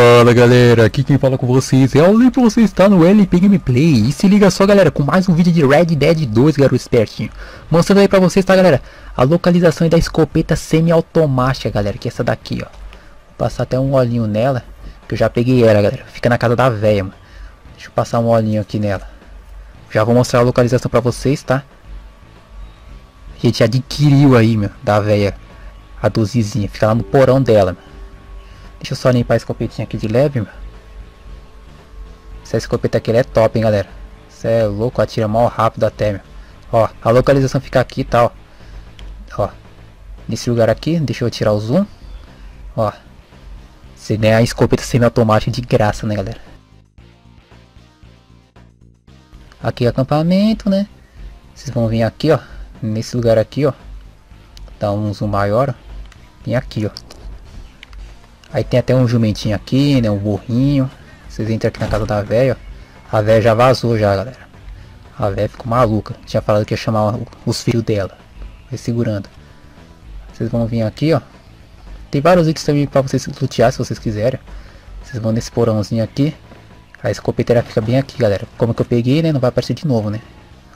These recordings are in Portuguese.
Fala galera, aqui quem fala com vocês é o Lee você está no LP Gameplay. E se liga só galera, com mais um vídeo de Red Dead 2 garoto espertinho. Mostrando aí pra vocês tá galera, a localização da escopeta semi-automática galera Que é essa daqui ó. Vou passar até um olhinho nela, que eu já peguei ela galera. Fica na casa da véia mano. Deixa eu passar um olhinho aqui nela. Já vou mostrar a localização pra vocês tá? A gente adquiriu aí meu, da véia A dozizinha, fica lá no porão dela meu. Deixa eu só limpar a escopetinha aqui de leve. Essa escopeta aqui é top, hein, galera. Você é louco, atira mal rápido até, meu. Ó, a localização fica aqui, tá, ó. Ó. Nesse lugar aqui, deixa eu tirar o zoom. Ó. Você ganha a escopeta semi-automática de graça, né, galera. Aqui é acampamento, né. Vocês vão vir aqui, ó. Nesse lugar aqui, ó. Dá um zoom maior. Vem aqui, ó. Aí tem até um jumentinho aqui, né? Um burrinho. Vocês entram aqui na casa da velha, A velha já vazou já, galera. A velha ficou maluca. Tinha falado que ia chamar os filhos dela. Vai segurando. Vocês vão vir aqui, ó. Tem vários itens também pra vocês lutear se vocês quiserem. Vocês vão nesse porãozinho aqui. A escopeteira fica bem aqui, galera. Como que eu peguei, né? Não vai aparecer de novo, né?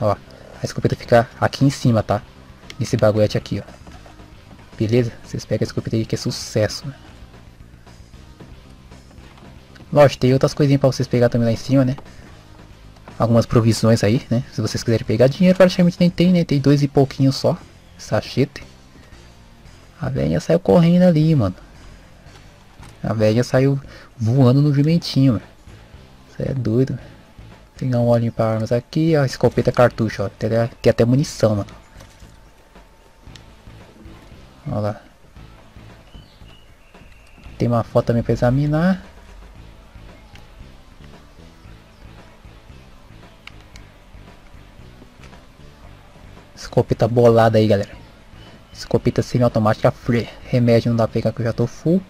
Ó. A escopeta fica aqui em cima, tá? Nesse baguete aqui, ó. Beleza? Vocês pegam a escopeta aí que é sucesso, né? Lógico, tem outras coisinhas pra vocês pegar também lá em cima, né? Algumas provisões aí, né? Se vocês quiserem pegar dinheiro, praticamente nem tem, né? Tem dois e pouquinho só. Sachete. A velha saiu correndo ali, mano. A velha saiu voando no jumentinho, Você é doido. Tem um olhinho para armas aqui, a escopeta cartucho, ó. Tem, tem até munição, mano. Olha lá. Tem uma foto também para examinar. Escopeta bolada aí, galera. Escopeta semi-automática free. Remédio não dá pra pegar que eu já tô full.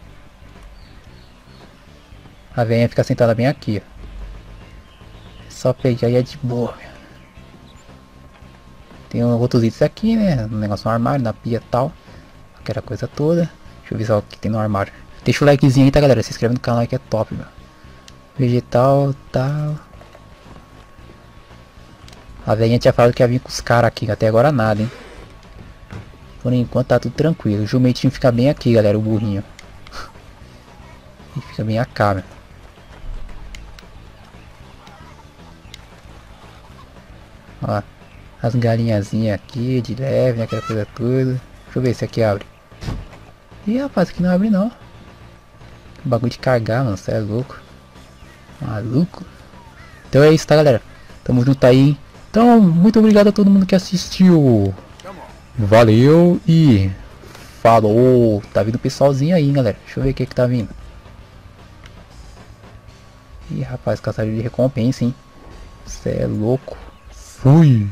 A velhinha fica sentada bem aqui. É só pegar e é de boa. Tem outros itens aqui, né? Um negócio no armário, na pia e tal. Aquela coisa toda. Deixa eu ver só o que tem no armário. Deixa o likezinho aí, tá, galera? Se inscreve no canal que é top, meu. Vegetal, tal. A velhinha tinha falado que ia vir com os caras aqui, até agora nada, hein. Por enquanto tá tudo tranquilo. O jumentinho fica bem aqui, galera, o burrinho. E fica bem a cara. Ó, as galinhazinhas aqui, de leve, né, aquela coisa toda. Deixa eu ver se aqui abre. Ih, rapaz, aqui não abre não. Bagulho de cagar, mano, você é louco. Maluco. Então é isso, tá, galera? Tamo junto aí, hein? Então, muito obrigado a todo mundo que assistiu. Valeu e falou. Tá vindo pessoalzinho aí, galera. Deixa eu ver o que que tá vindo. Ih, rapaz, caçador de recompensa, hein. Você é louco. Fui.